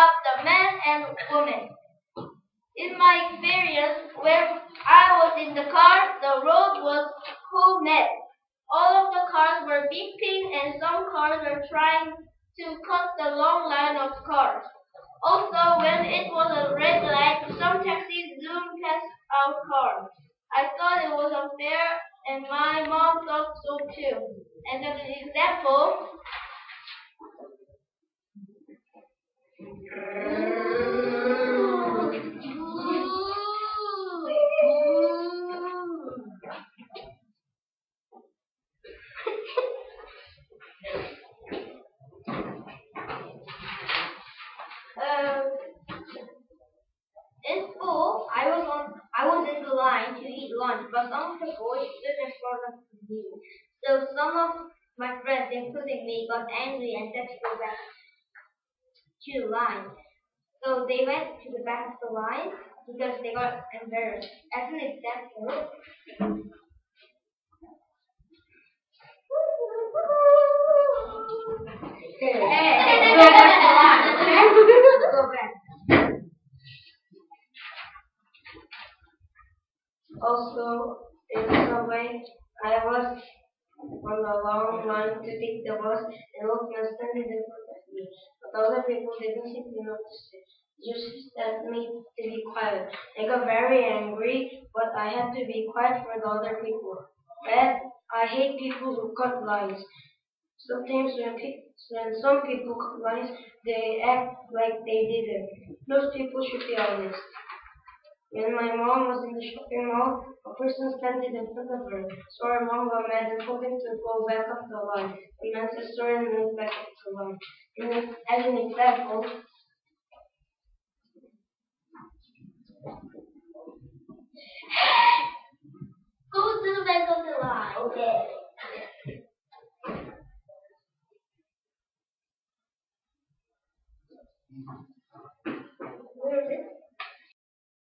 about the men and women. In my experience, when I was in the car, the road was whole mess. All of the cars were beeping and some cars were trying to cut the long line of cars. Also, when it was a red light, some taxis zoomed past our car. I thought it was unfair, and my mom thought so too. And as an example, in school, oh, I was on, I was in the line to eat lunch, but some of the boys stood in front of me. So some of my friends, including me, got angry and said to go back to the line. So they went to the back of the line because they got embarrassed. As an example, Also, in the subway, I was on a long line to take the bus and old man standing in front of me. But other people didn't seem to notice it. Just asked me to be quiet. I got very angry, but I had to be quiet for the other people. And I hate people who cut lines. Sometimes when, when some people cut lines, they act like they didn't. Those people should be honest. When my mom was in the shopping mall, a person standing in front of her. So her mom got mad and told him to go back up the line. The man said sorry and went back up the line. And as an example, Go to the back of the line. Okay.